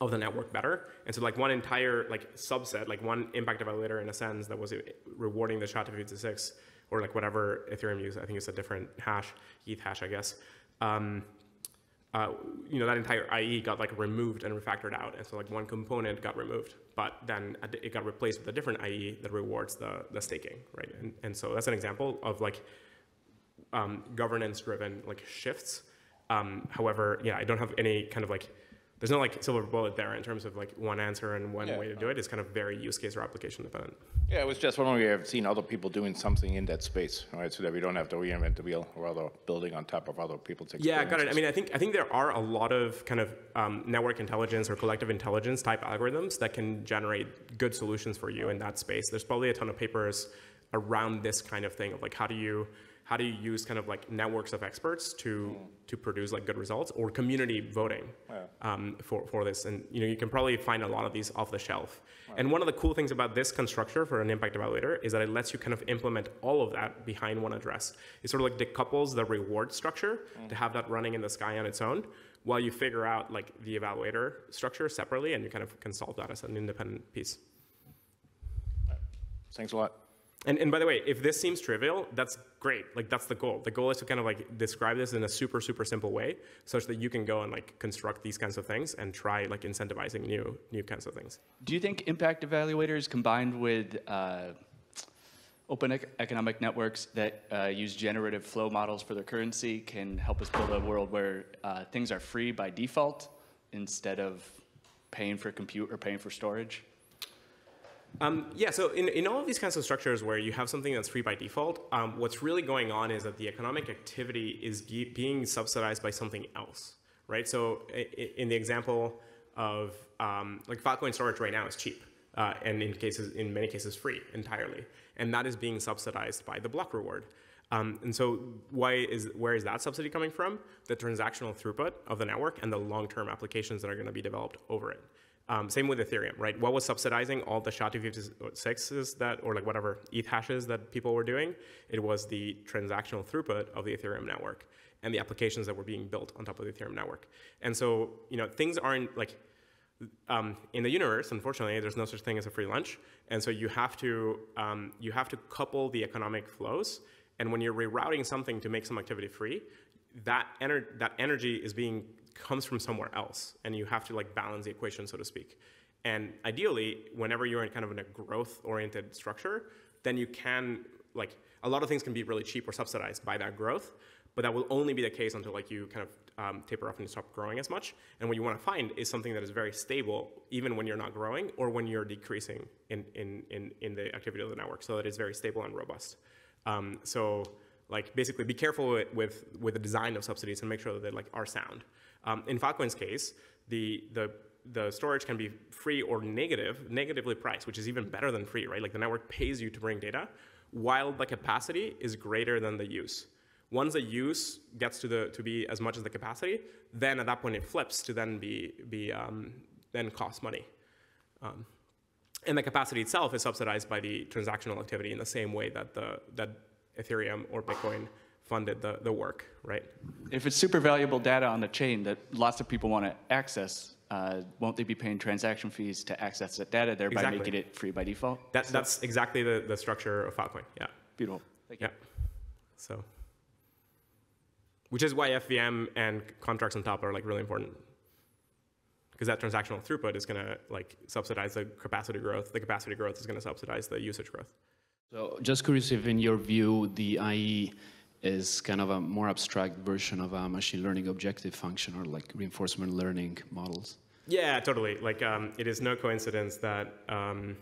of the network better. And so like one entire like subset, like one impact evaluator in a sense that was rewarding the SHA-256 or like whatever Ethereum use. I think it's a different hash, Ethash, I guess. Um, uh, you know, that entire IE got like removed and refactored out. And so like one component got removed, but then it got replaced with a different IE that rewards the, the staking, right? And, and so that's an example of like um, governance driven like shifts. Um, however, yeah, I don't have any kind of like there's no like silver bullet there in terms of like one answer and one Yeah. way to do it. It's kind of very use case or application dependent. Yeah, it was just wondering if you've seen other people doing something in that space, right? So that we don't have to reinvent the wheel or other building on top of other people's Yeah, got it. I mean, I think I think there are a lot of kind of um, network intelligence or collective intelligence type algorithms that can generate good solutions for you in that space. There's probably a ton of papers around this kind of thing of like how do you how do you use kind of like networks of experts to to produce like good results or community voting um, for for this? And you know you can probably find a lot of these off the shelf. And one of the cool things about this constructor for an impact evaluator is that it lets you kind of implement all of that behind one address. It sort of like decouples the reward structure to have that running in the sky on its own while you figure out like the evaluator structure separately and you kind of can solve that as an independent piece. Thanks a lot. And, and by the way, if this seems trivial, that's great. Like that's the goal. The goal is to kind of like describe this in a super, super simple way such that you can go and like construct these kinds of things and try like incentivizing new, new kinds of things. Do you think impact evaluators combined with uh, open ec- economic networks that uh, use generative flow models for their currency can help us build a world where uh, things are free by default instead of paying for compute or paying for storage? Um, yeah, so in, in all of these kinds of structures where you have something that's free by default, um, what's really going on is that the economic activity is be, being subsidized by something else, right? So in the example of um, like Filecoin storage right now is cheap, uh, and in cases, in many cases, free entirely, and that is being subsidized by the block reward. Um, and so why is, where is that subsidy coming from? The transactional throughput of the network and the long-term applications that are going to be developed over it. Um, same with Ethereum, right? What was subsidizing all the SHA-256s that, or like whatever Ethashes that people were doing? It was the transactional throughput of the Ethereum network and the applications that were being built on top of the Ethereum network. And so, you know, things aren't like um, in the universe. Unfortunately, there's no such thing as a free lunch, and so you have to um, you have to couple the economic flows. And when you're rerouting something to make some activity free, that ener- that energy is being comes from somewhere else, and you have to like balance the equation, so to speak. And ideally, whenever you're in kind of in a growth-oriented structure, then you can like a lot of things can be really cheap or subsidized by that growth, but that will only be the case until like you kind of um, taper off and stop growing as much. And what you want to find is something that is very stable, even when you're not growing or when you're decreasing in in in, in the activity of the network, so that it's very stable and robust. Um, so like basically be careful with, with, with the design of subsidies and make sure that they like are sound. Um, in Filecoin's case, the, the, the storage can be free or negative, negatively priced, which is even better than free, right? Like the network pays you to bring data, while the capacity is greater than the use. Once the use gets to, the, to be as much as the capacity, then at that point it flips to then be, be um, then cost money. Um, and the capacity itself is subsidized by the transactional activity in the same way that the that Ethereum or Bitcoin funded the, the work, right? If it's super valuable data on the chain that lots of people want to access, uh, won't they be paying transaction fees to access that data, thereby Exactly. making it free by default? That, that's exactly the, the structure of Filecoin, yeah. Beautiful. Thank you. Yeah. So, which is why FVM and contracts on top are like really important. Because that transactional throughput is going to like subsidize the capacity growth. The capacity growth is going to subsidize the usage growth. So just curious if in your view, the IE is kind of a more abstract version of a machine learning objective function or like reinforcement learning models. Yeah, totally. Like, um, it is no coincidence that um,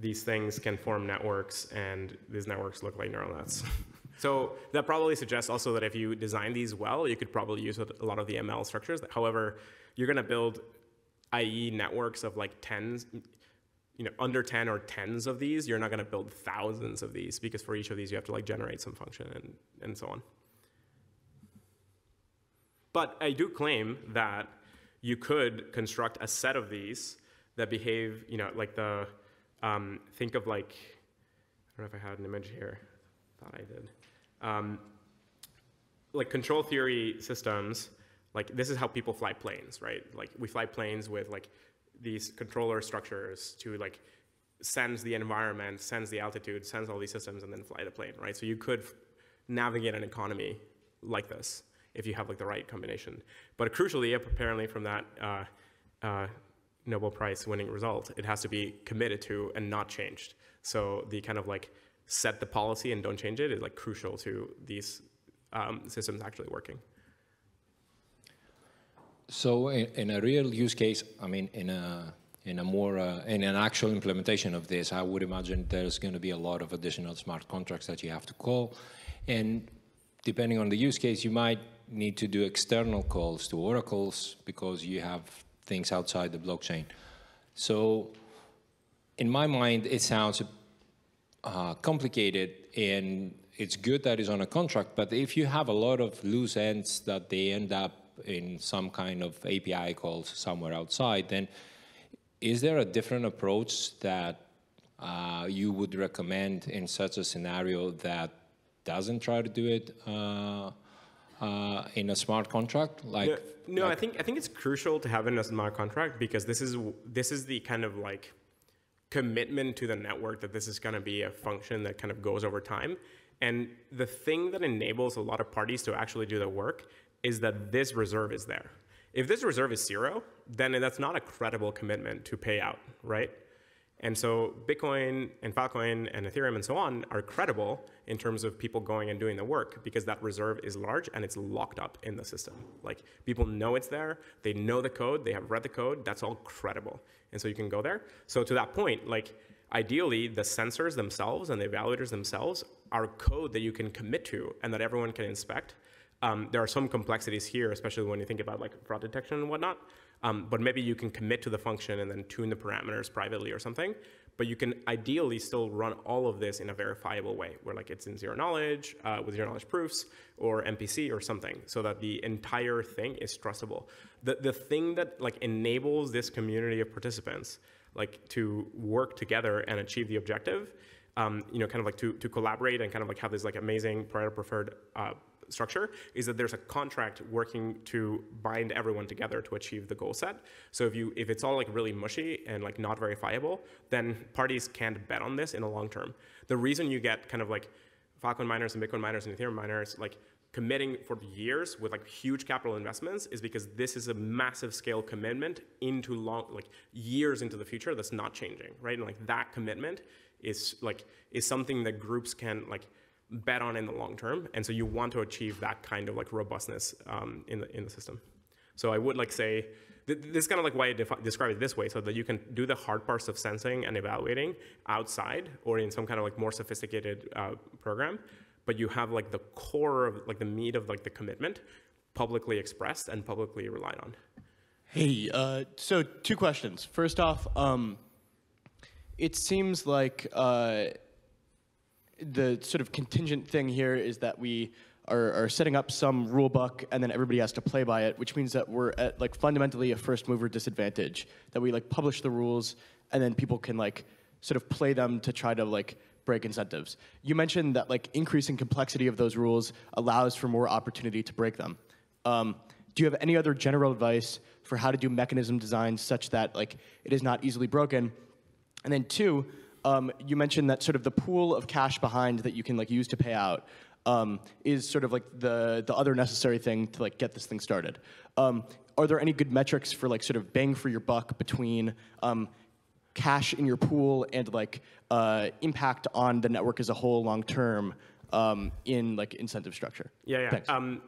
these things can form networks, and these networks look like neural nets. <laughs> so that probably suggests also that if you design these well, you could probably use a lot of the ML structures. However, you're going to build IE networks of like tens, you know, under 10 or tens of these. You're not going to build thousands of these because for each of these, you have to like generate some function and, and so on. But I do claim that you could construct a set of these that behave, you know, like the, um, think of like, I don't know if I had an image here. Thought I did. Um, like control theory systems, like this is how people fly planes, right? Like we fly planes with like these controller structures to like sense the environment, sense the altitude, sense all these systems, and then fly the plane, right? So you could navigate an economy like this if you have like the right combination. But crucially, apparently from that uh, uh, Nobel Prize winning result, it has to be committed to and not changed. So the kind of like set the policy and don't change it is like crucial to these um, systems actually working. So in, in, a real use case, I mean, in a in a more uh, in an actual implementation of this, I would imagine there's going to be a lot of additional smart contracts that you have to call, and depending on the use case, you might need to do external calls to oracles because you have things outside the blockchain. So in my mind, it sounds uh, complicated and it's good that it's on a contract, but if you have a lot of loose ends that they end up in some kind of API calls somewhere outside, then is there a different approach that uh, you would recommend in such a scenario that doesn't try to do it uh, uh, in a smart contract? Like no, no like I think I think it's crucial to have it in a smart contract because this is this is the kind of like commitment to the network that this is going to be a function that kind of goes over time. And the thing that enables a lot of parties to actually do the work is that this reserve is there. If this reserve is zero, then that's not a credible commitment to pay out, right? And so Bitcoin and Filecoin and Ethereum and so on are credible in terms of people going and doing the work because that reserve is large and it's locked up in the system. Like people know it's there, they know the code, they have read the code, that's all credible. And so you can go there. So to that point, like ideally the sensors themselves and the evaluators themselves are code that you can commit to and that everyone can inspect. Um, there are some complexities here, especially when you think about like fraud detection and whatnot. Um, but maybe you can commit to the function and then tune the parameters privately or something. But you can ideally still run all of this in a verifiable way, where like it's in zero knowledge uh, with zero knowledge proofs or MPC or something, so that the entire thing is trustable. The the thing that like enables this community of participants like to work together and achieve the objective, um, you know, kind of like to to collaborate and kind of like have this like amazing Pareto preferred uh, structure is that there's a contract working to bind everyone together to achieve the goal set. So if you if it's all like really mushy and like not verifiable, then parties can't bet on this in the long term. The reason you get kind of like Filecoin miners and Bitcoin miners and Ethereum miners like committing for years with like huge capital investments is because this is a massive scale commitment into long like years into the future that's not changing, right? And like that commitment is like is something that groups can like bet on in the long term. And so you want to achieve that kind of like robustness um, in, the, in the system. So I would like say, th this is kind of like why I describe it this way, so that you can do the hard parts of sensing and evaluating outside or in some kind of like more sophisticated uh, program, but you have like the core of like the meat of like the commitment publicly expressed and publicly relied on. Hey, uh, so two questions. First off, um, it seems like uh, the sort of contingent thing here is that we are, are, setting up some rule book and then everybody has to play by it, which means that we're at like fundamentally a first mover disadvantage. That we like publish the rules and then people can like sort of play them to try to like break incentives. You mentioned that like increasing complexity of those rules allows for more opportunity to break them. Um, do you have any other general advice for how to do mechanism design such that like it is not easily broken? And then two, um, you mentioned that sort of the pool of cash behind that you can like use to pay out um, is sort of like the the other necessary thing to like get this thing started. Um, are there any good metrics for like sort of bang for your buck between um, cash in your pool and like uh, impact on the network as a whole long term um, in like incentive structure? Yeah, yeah. Thanks. Um,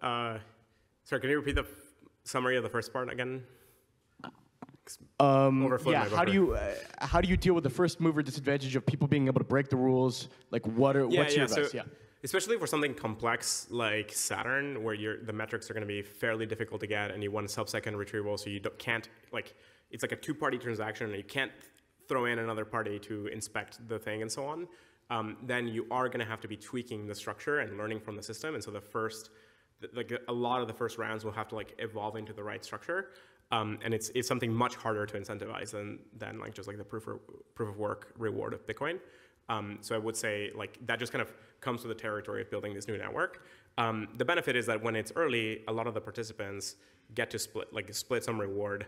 uh, sorry, can you repeat the summary of the first part again? Um, yeah, how do you uh, how do you deal with the first mover disadvantage of people being able to break the rules? Like, what are what's your advice? so yeah. Especially for something complex like Saturn, where you're, the metrics are going to be fairly difficult to get, and you want sub-second retrieval, so you don't, can't like it's like a two-party transaction, and you can't throw in another party to inspect the thing and so on. Um, then you are going to have to be tweaking the structure and learning from the system, and so the first like a lot of the first rounds will have to like evolve into the right structure. Um, and it's, it's something much harder to incentivize than, than like just like the proof of, proof of work reward of Bitcoin. Um, so I would say like that just kind of comes with the territory of building this new network. Um, the benefit is that when it's early, a lot of the participants get to split like split some reward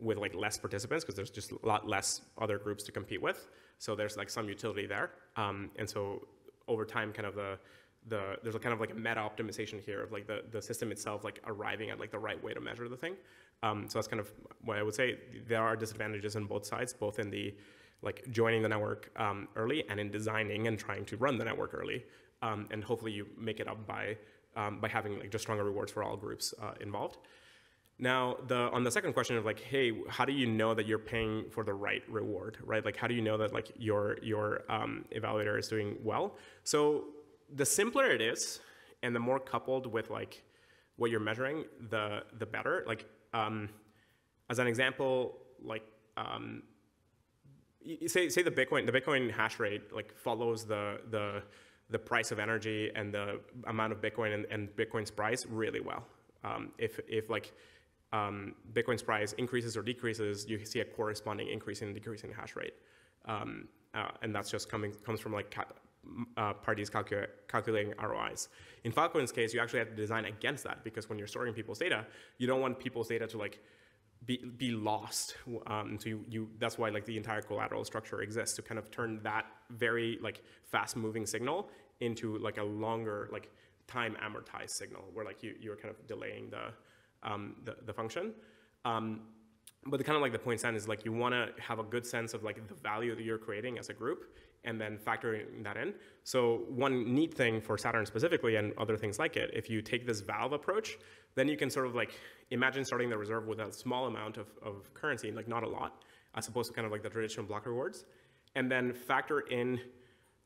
with like less participants because there's just a lot less other groups to compete with. So there's like some utility there. Um, and so over time, kind of the the there's a kind of like a meta optimization here of like the, the system itself like arriving at like the right way to measure the thing. Um, so that's kind of what I would say. There are disadvantages on both sides, both in the like joining the network um, early and in designing and trying to run the network early. Um, and hopefully you make it up by um, by having like just stronger rewards for all groups uh, involved. Now, the, on the second question of like, hey, how do you know that you're paying for the right reward, right? Like, how do you know that like your your um, evaluator is doing well? So the simpler it is, and the more coupled with like what you're measuring, the the better. Like, um, as an example, like um, say say the Bitcoin the Bitcoin hash rate like follows the the the price of energy and the amount of Bitcoin and, and Bitcoin's price really well. Um, if if like um, Bitcoin's price increases or decreases, you see a corresponding increase in decreasing hash rate, um, uh, and that's just coming comes from like uh, parties calcu- calculating ROIs. In Filecoin's case, you actually have to design against that because when you're storing people's data, you don't want people's data to like be, be lost. Um, so you, you, that's why like the entire collateral structure exists to kind of turn that very like fast moving signal into like a longer like time amortized signal where like you, you're kind of delaying the, um, the, the function. Um, but the kind of like the point stand is like you want to have a good sense of like the value that you're creating as a group and then factoring that in. So one neat thing for Saturn specifically and other things like it, if you take this valve approach, then you can sort of like imagine starting the reserve with a small amount of, of currency, like not a lot, as opposed to kind of like the traditional block rewards, and then factor in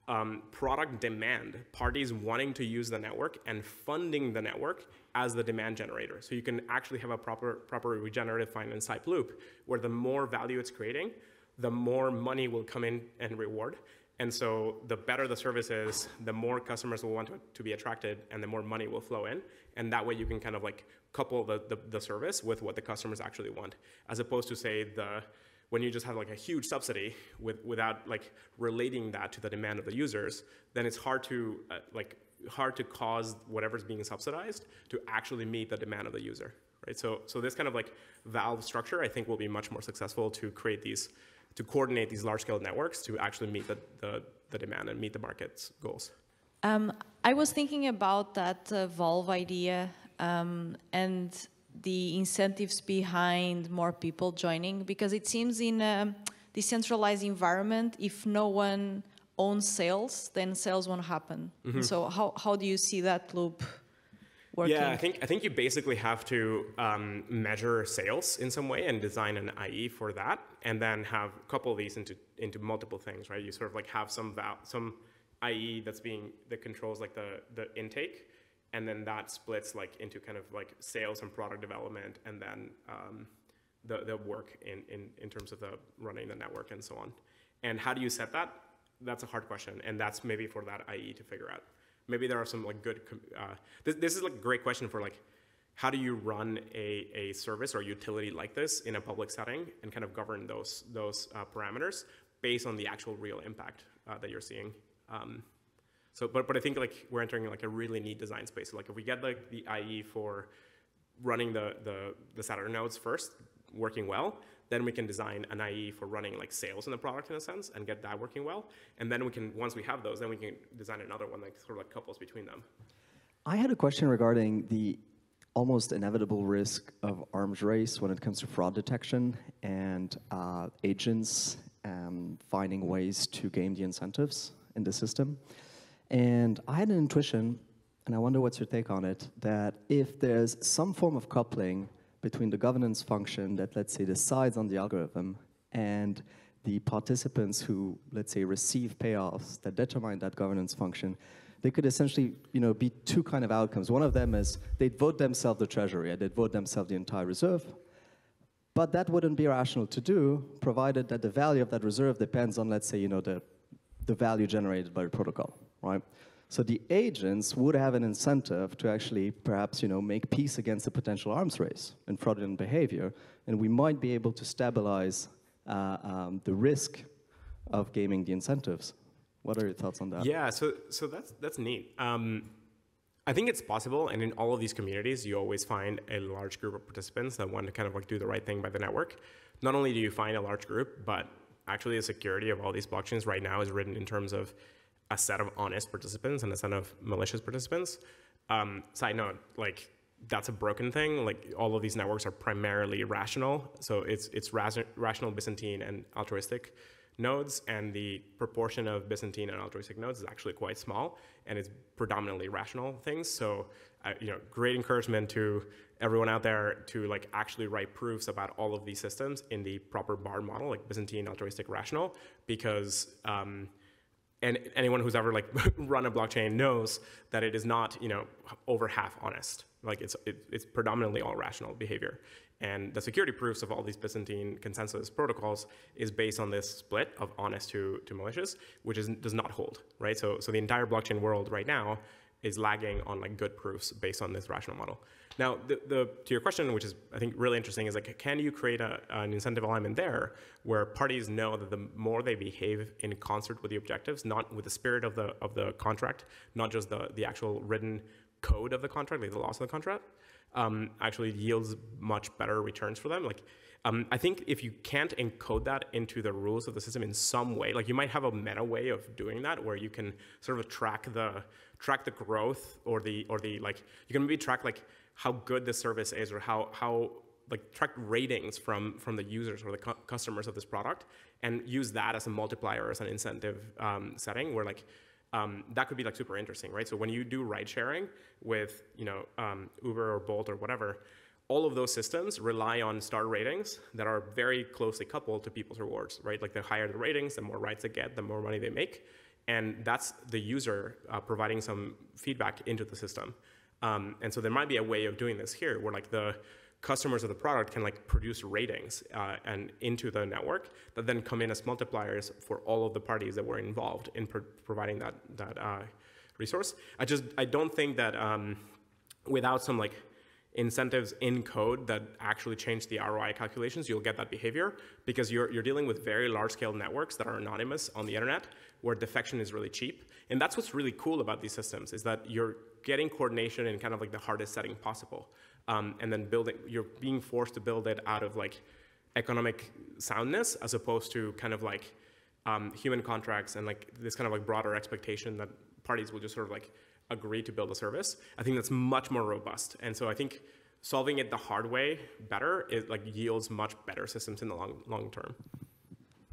um, product demand, parties wanting to use the network and funding the network as the demand generator. So you can actually have a proper, proper regenerative finance type loop where the more value it's creating, the more money will come in and reward. And so the better the service is, the more customers will want to, to be attracted and the more money will flow in. And that way you can kind of like couple the, the, the service with what the customers actually want, as opposed to say the, when you just have like a huge subsidy with, without like relating that to the demand of the users, then it's hard to uh, like hard to cause whatever's being subsidized to actually meet the demand of the user, right? So so this kind of like valve structure, I think, will be much more successful to create these to coordinate these large scale networks to actually meet the, the, the demand and meet the market's goals. Um, I was thinking about that uh, Valve idea um, and the incentives behind more people joining because it seems in a decentralized environment, if no one owns sales, then sales won't happen. So how, how do you see that loop working? Yeah, I think I think you basically have to um, measure sales in some way and design an IE for that, and then have couple these into into multiple things, right? You sort of like have some val- some IE that's being that controls like the the intake, and then that splits like into kind of like sales and product development, and then um, the the work in, in in terms of the running the network and so on. And how do you set that? That's a hard question, and that's maybe for that IE to figure out maybe there are some like good uh, this, this is like a great question for like how do you run a, a service or utility like this in a public setting and kind of govern those those uh, parameters based on the actual real impact uh, that you're seeing? Um, so but, but i think like we're entering like a really neat design space. So like if we get like the ie for running the the, the Saturn nodes first working well then we can design an IE for running like sales in the product in a sense and get that working well. And then we can, once we have those, then we can design another one like sort of like couples between them. I had a question regarding the almost inevitable risk of arms race when it comes to fraud detection and uh, agents um, finding ways to game the incentives in the system. And I had an intuition, and I wonder what's your take on it, that if there's some form of coupling between the governance function that, let's say, decides on the algorithm and the participants who, let's say, receive payoffs that determine that governance function, they could essentially, you know, be two kind of outcomes. One of them is they'd vote themselves the treasury, they'd vote themselves the entire reserve. But that wouldn't be rational to do, provided that the value of that reserve depends on, let's say, you know, the, the value generated by the protocol, right? So the agents would have an incentive to actually perhaps, you know, make peace against a potential arms race and fraudulent behavior, and we might be able to stabilize uh, um, the risk of gaming the incentives. What are your thoughts on that? Yeah, so so that's that's neat. Um, I think it's possible, and in all of these communities, you always find a large group of participants that want to kind of like do the right thing by the network. Not only do you find a large group, but actually the security of all these blockchains right now is written in terms of a set of honest participants and a set of malicious participants. Um, side note, like that's a broken thing. Like all of these networks are primarily rational, so it's it's rational Byzantine and altruistic nodes, and the proportion of Byzantine and altruistic nodes is actually quite small, and it's predominantly rational things. So, uh, you know, great encouragement to everyone out there to like actually write proofs about all of these systems in the proper BAR model, like Byzantine, altruistic, rational, because um, and anyone who's ever like <laughs> run a blockchain knows that it is not you know over half honest. Like it's it, it's predominantly all rational behavior, and the security proofs of all these Byzantine consensus protocols is based on this split of honest to, to malicious, which is, does not hold, right? So, so the entire blockchain world right now is lagging on like good proofs based on this rational model. Now, the, the, to your question, which is I think really interesting, is like, can you create a, an incentive alignment there where parties know that the more they behave in concert with the objectives, not with the spirit of the of the contract, not just the the actual written code of the contract, like the laws of the contract, um, actually yields much better returns for them. Like, um, I think if you can't encode that into the rules of the system in some way, like you might have a meta way of doing that, where you can sort of track the track the growth or the or the like you can maybe track like how good the service is or how how like track ratings from from the users or the cu customers of this product and use that as a multiplier as an incentive um, setting where like um, that could be like super interesting, right? So when you do ride sharing with you know um, Uber or Bolt or whatever, all of those systems rely on star ratings that are very closely coupled to people's rewards, right? Like the higher the ratings, the more rides they get, the more money they make, and that's the user uh, providing some feedback into the system. Um, and so there might be a way of doing this here, where like the customers of the product can like produce ratings uh, and into the network that then come in as multipliers for all of the parties that were involved in pro providing that that uh, resource. I just I don't think that um, without some like incentives in code that actually change the ROI calculations, you'll get that behavior because you're, you're dealing with very large scale networks that are anonymous on the internet where defection is really cheap. And that's what's really cool about these systems is that you're getting coordination in kind of like the hardest setting possible um, and then building, you're being forced to build it out of like economic soundness as opposed to kind of like um, human contracts and like this kind of like broader expectation that parties will just sort of like agree to build a service. I think that's much more robust. And so I think solving it the hard way better it like yields much better systems in the long long term.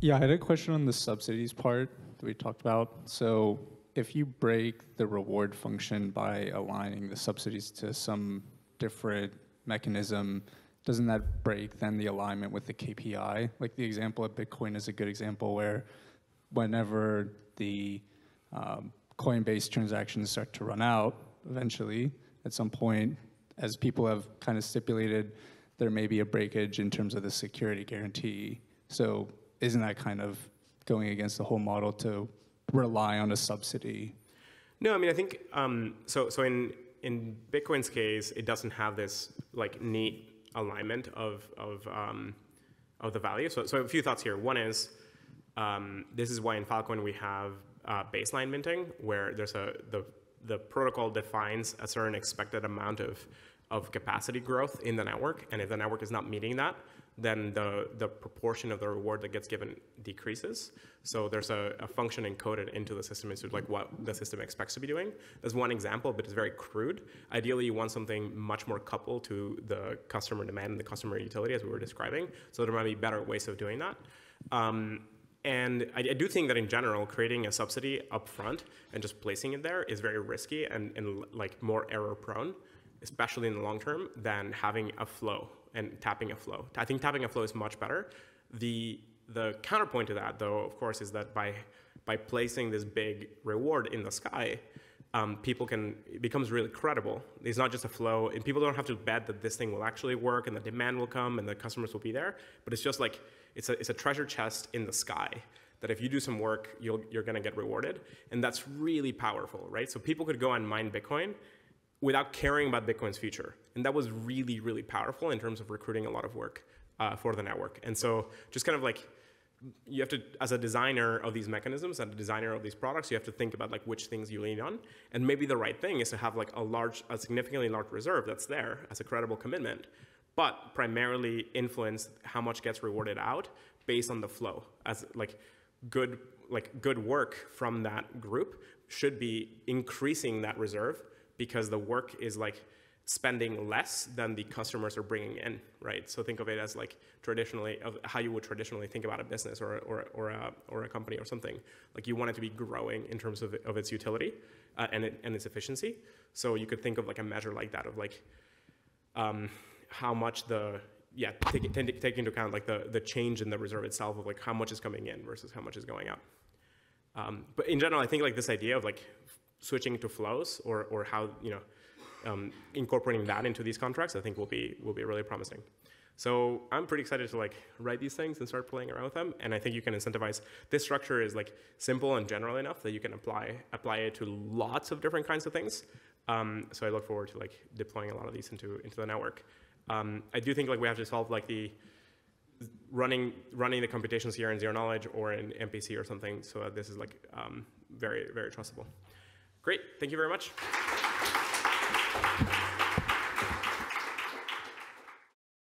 Yeah, I had a question on the subsidies part that we talked about. So if you break the reward function by aligning the subsidies to some different mechanism, doesn't that break then the alignment with the KPI? Like the example of Bitcoin is a good example where whenever the um, Coinbase transactions start to run out, eventually, at some point, as people have kind of stipulated, there may be a breakage in terms of the security guarantee. So isn't that kind of going against the whole model to rely on a subsidy? No, I mean, I think, um, so, so in, in Bitcoin's case, it doesn't have this like neat alignment of of um, of the value. So, so a few thoughts here. One is um, this is why in Filecoin we have uh, baseline minting, where there's a the the protocol defines a certain expected amount of of capacity growth in the network, and if the network is not meeting that, then the, the proportion of the reward that gets given decreases. So there's a, a function encoded into the system as to like what the system expects to be doing. There's one example, but it's very crude. Ideally, you want something much more coupled to the customer demand and the customer utility as we were describing. So there might be better ways of doing that. Um, and I, I, do think that in general, creating a subsidy upfront and just placing it there is very risky and, and like more error prone especially in the long term, than having a flow and tapping a flow. I think tapping a flow is much better. The the counterpoint to that, though, of course, is that by by placing this big reward in the sky, um, people can it becomes really credible. It's not just a flow, and people don't have to bet that this thing will actually work and the demand will come and the customers will be there. But it's just like it's a it's a treasure chest in the sky that if you do some work, you'll, you're going to get rewarded, and that's really powerful, right? So people could go and mine Bitcoin without caring about Bitcoin's future, and that was really really powerful in terms of recruiting a lot of work uh, for the network. And so just kind of like you have to, as a designer of these mechanisms and a designer of these products, you have to think about like which things you lean on. And maybe the right thing is to have like a large, a significantly large reserve that's there as a credible commitment, but primarily influence how much gets rewarded out based on the flow. As like good, like good work from that group should be increasing that reserve because the work is like spending less than the customers are bringing in, right? So think of it as like traditionally, of how you would traditionally think about a business or, or, or, a, or a company or something. Like you want it to be growing in terms of, of its utility uh, and, it, and its efficiency. So you could think of like a measure like that of like um, how much the, yeah, take, take, take into account like the, the change in the reserve itself of like how much is coming in versus how much is going out. Um, but in general, I think like this idea of like switching to flows or, or how, you know, um, incorporating that into these contracts, I think will be will be really promising. So I'm pretty excited to like write these things and start playing around with them. And I think you can incentivize. This structure is like simple and general enough that you can apply apply it to lots of different kinds of things. Um, so I look forward to like deploying a lot of these into into the network. Um, I do think like we have to solve like the running running the computations here in zero knowledge or in MPC or something so that this is like um, very very trustable. Great, thank you very much. Thank you.